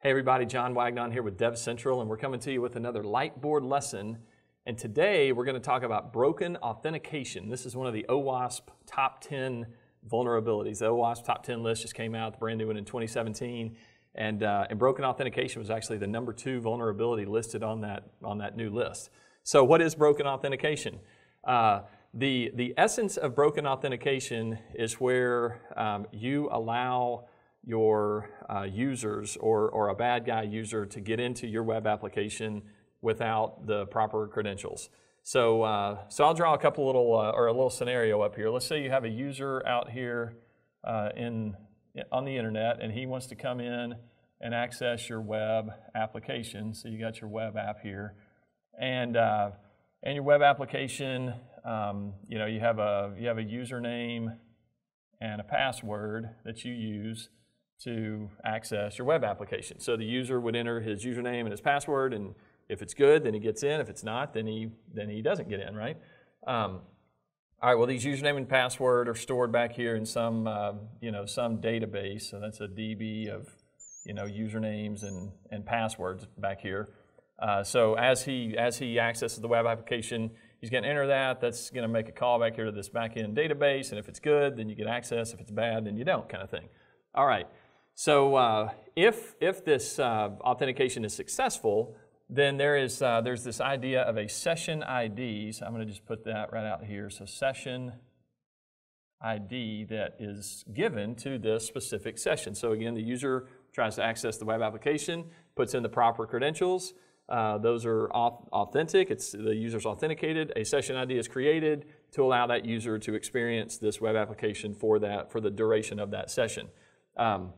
Hey everybody, John Wagnon here with DevCentral, and we're coming to you with another Lightboard lesson. And today we're going to talk about broken authentication. This is one of the OWASP top 10 vulnerabilities. The OWASP top 10 list just came out, the brand new one in 2017. And, uh, and broken authentication was actually the number two vulnerability listed on that, on that new list. So what is broken authentication? Uh, the, the essence of broken authentication is where um, you allow your uh, users or, or a bad guy user to get into your web application without the proper credentials. So, uh, so I'll draw a couple little, uh, or a little scenario up here. Let's say you have a user out here uh, in, on the internet and he wants to come in and access your web application. So you got your web app here. And, uh, and your web application, um, you know, you have, a, you have a username and a password that you use to access your web application. So the user would enter his username and his password, and if it's good, then he gets in. If it's not, then he then he doesn't get in, right? Um, all right. Well, these username and password are stored back here in some uh, you know some database. So that's a DB of you know usernames and and passwords back here. Uh, so as he as he accesses the web application, he's going to enter that. That's going to make a call back here to this backend database, and if it's good, then you get access. If it's bad, then you don't, kind of thing. All right. So uh, if, if this uh, authentication is successful, then there is, uh, there's this idea of a session ID. So I'm going to just put that right out here. So session ID that is given to this specific session. So again, the user tries to access the web application, puts in the proper credentials. Uh, those are authentic. It's the user's authenticated. A session ID is created to allow that user to experience this web application for that for the duration of that session. Um,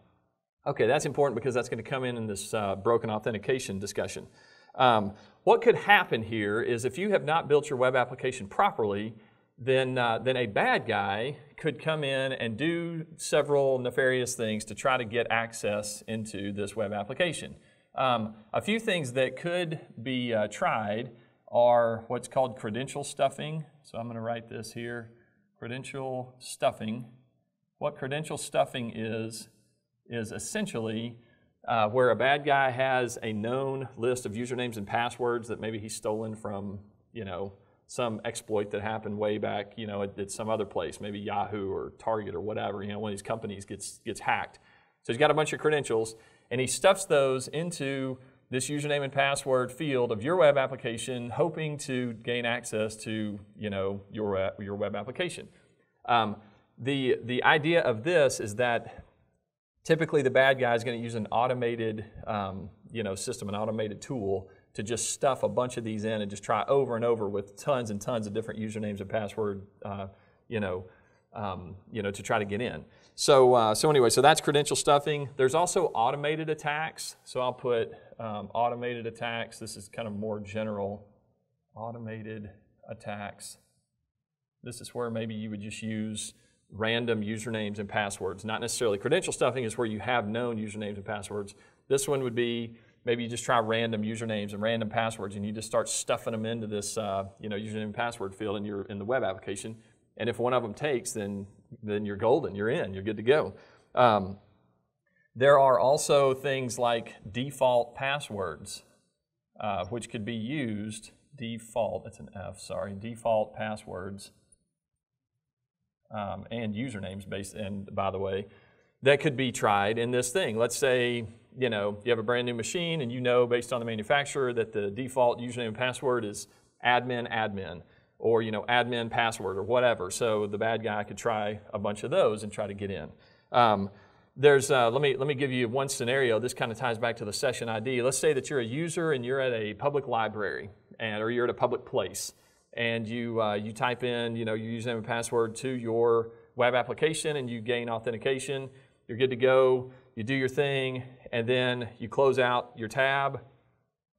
Okay, that's important because that's going to come in in this uh, broken authentication discussion. Um, what could happen here is if you have not built your web application properly, then, uh, then a bad guy could come in and do several nefarious things to try to get access into this web application. Um, a few things that could be uh, tried are what's called credential stuffing. So I'm going to write this here credential stuffing. What credential stuffing is, is essentially uh, where a bad guy has a known list of usernames and passwords that maybe he's stolen from, you know, some exploit that happened way back, you know, at, at, some other place, maybe Yahoo or Target or whatever, you know, one of these companies gets, gets hacked. So he's got a bunch of credentials and he stuffs those into this username and password field of your web application, hoping to gain access to, you know, your, your web application. Um, the, the idea of this is that Typically, the bad guy is going to use an automated um, you know, system, an automated tool to just stuff a bunch of these in and just try over and over with tons and tons of different usernames and password, uh, you know, um, you know, to try to get in. So, uh, so anyway, so that's credential stuffing. There's also automated attacks. So I'll put um, automated attacks. This is kind of more general. Automated attacks. This is where maybe you would just use random usernames and passwords, not necessarily credential stuffing is where you have known usernames and passwords. This one would be maybe you just try random usernames and random passwords and you just start stuffing them into this uh, you know, username and password field in, your, in the web application. And if one of them takes, then, then you're golden, you're in, you're good to go. Um, there are also things like default passwords, uh, which could be used, default, that's an F, sorry, default passwords um, and usernames based, and by the way, that could be tried in this thing. Let's say, you know, you have a brand new machine and you know based on the manufacturer that the default username and password is admin admin or, you know, admin password or whatever. So the bad guy could try a bunch of those and try to get in. Um, there's, uh, let, me, let me give you one scenario. This kind of ties back to the session ID. Let's say that you're a user and you're at a public library and, or you're at a public place and you, uh, you type in you know, your username and password to your web application and you gain authentication. You're good to go. You do your thing, and then you close out your tab.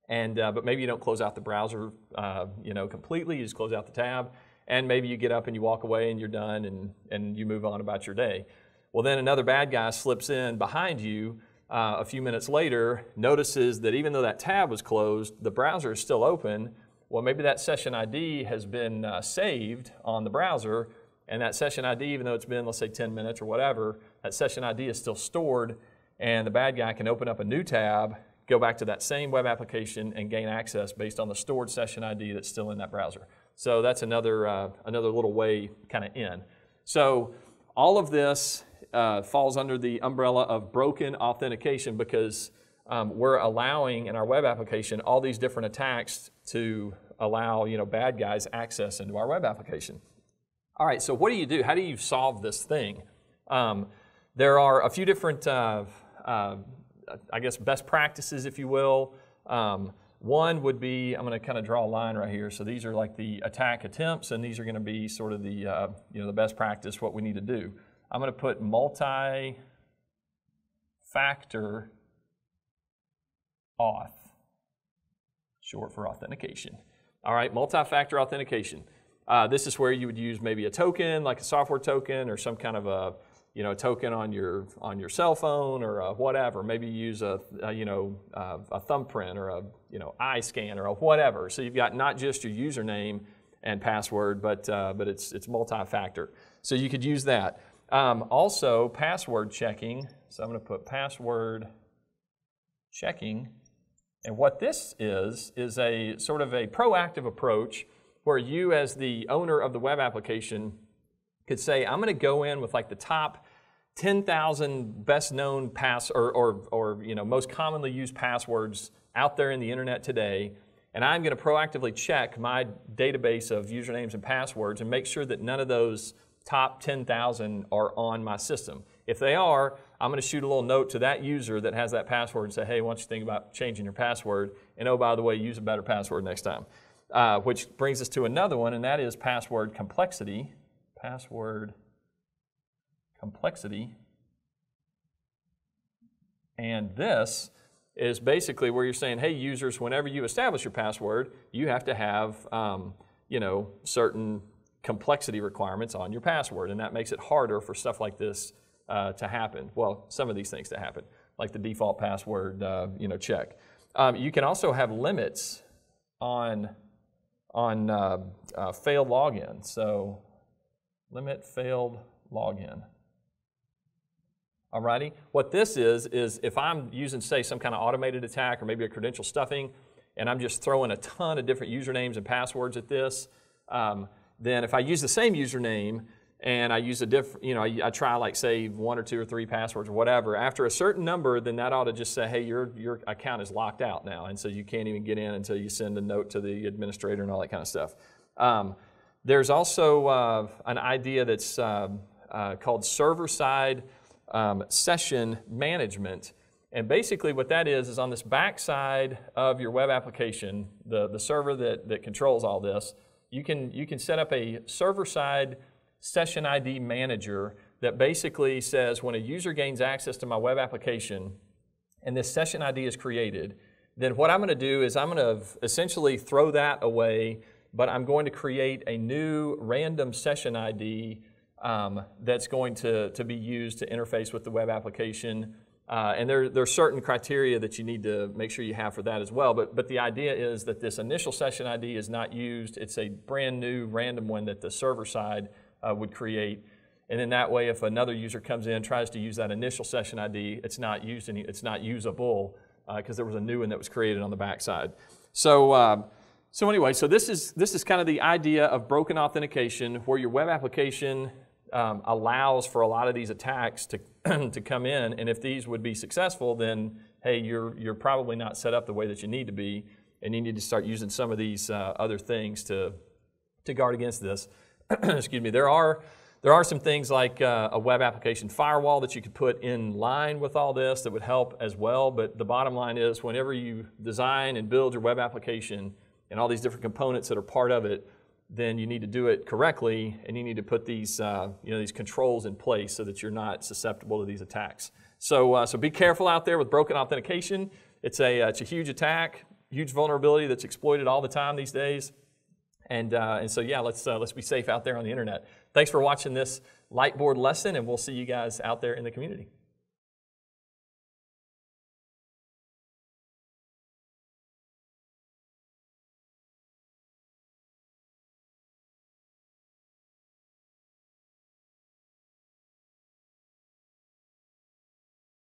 And, uh, but maybe you don't close out the browser uh, you know, completely. You just close out the tab. And maybe you get up and you walk away and you're done and, and you move on about your day. Well, then another bad guy slips in behind you uh, a few minutes later, notices that even though that tab was closed, the browser is still open, well, maybe that session ID has been uh, saved on the browser, and that session ID, even though it's been, let's say, 10 minutes or whatever, that session ID is still stored. and the bad guy can open up a new tab, go back to that same web application, and gain access based on the stored session ID that's still in that browser. So that's another, uh, another little way kind of in. So all of this uh, falls under the umbrella of broken authentication because um, we're allowing in our web application all these different attacks to allow you know bad guys access into our web application. All right, so what do you do? How do you solve this thing? Um, there are a few different, uh, uh, I guess, best practices, if you will. Um, one would be, I'm going to kind of draw a line right here. So these are like the attack attempts, and these are going to be sort of the, uh, you know, the best practice, what we need to do. I'm going to put multi-factor auth, short for authentication. All right, multi-factor authentication. Uh, this is where you would use maybe a token, like a software token, or some kind of a you know token on your on your cell phone or whatever. Maybe use a, a you know uh, a thumbprint or a you know eye scan or a whatever. So you've got not just your username and password, but uh, but it's it's multi-factor. So you could use that. Um, also, password checking. So I'm going to put password checking and what this is, is a sort of a proactive approach where you, as the owner of the web application, could say, I'm going to go in with like the top 10,000 best known pass or, or, or you know, most commonly used passwords out there in the internet today. And I'm going to proactively check my database of usernames and passwords and make sure that none of those top 10,000 are on my system. If they are, I'm going to shoot a little note to that user that has that password and say, hey, why don't you think about changing your password? And oh, by the way, use a better password next time. Uh, which brings us to another one, and that is password complexity. Password complexity. And this is basically where you're saying, hey, users, whenever you establish your password, you have to have, um, you know, certain complexity requirements on your password, and that makes it harder for stuff like this uh, to happen. Well, some of these things to happen, like the default password, uh, you know, check. Um, you can also have limits on on uh, uh failed login. So, limit failed login. Alrighty. What this is is if I'm using, say, some kind of automated attack or maybe a credential stuffing, and I'm just throwing a ton of different usernames and passwords at this. Um, then if I use the same username and I use a different, you know, I, I, try like say one or two or three passwords or whatever. After a certain number, then that ought to just say, hey, your your account is locked out now, and so you can't even get in until you send a note to the administrator and all that kind of stuff. Um, there's also uh, an idea that's uh, uh, called server-side um, session management. And basically what that is, is on this back side of your web application, the, the server that, that controls all this, you can, you can set up a server-side session ID manager that basically says when a user gains access to my web application and this session ID is created, then what I'm going to do is I'm going to essentially throw that away, but I'm going to create a new random session ID um, that's going to, to be used to interface with the web application uh, and there, there are certain criteria that you need to make sure you have for that as well. But, but the idea is that this initial session ID is not used. It's a brand new random one that the server side uh, would create. And then that way, if another user comes in, tries to use that initial session ID, it's not used any, it's not usable because uh, there was a new one that was created on the backside. So, um, so anyway, so this is this is kind of the idea of broken authentication, where your web application um, allows for a lot of these attacks to, to come in. And if these would be successful, then hey, you're, you're probably not set up the way that you need to be. And you need to start using some of these uh, other things to, to guard against this. Excuse me. There are, there are some things like uh, a web application firewall that you could put in line with all this that would help as well. But the bottom line is, whenever you design and build your web application and all these different components that are part of it, then you need to do it correctly and you need to put these, uh, you know, these controls in place so that you're not susceptible to these attacks. So, uh, so be careful out there with broken authentication. It's a, uh, it's a huge attack, huge vulnerability that's exploited all the time these days. And, uh, and so, yeah, let's, uh, let's be safe out there on the internet. Thanks for watching this Lightboard lesson, and we'll see you guys out there in the community.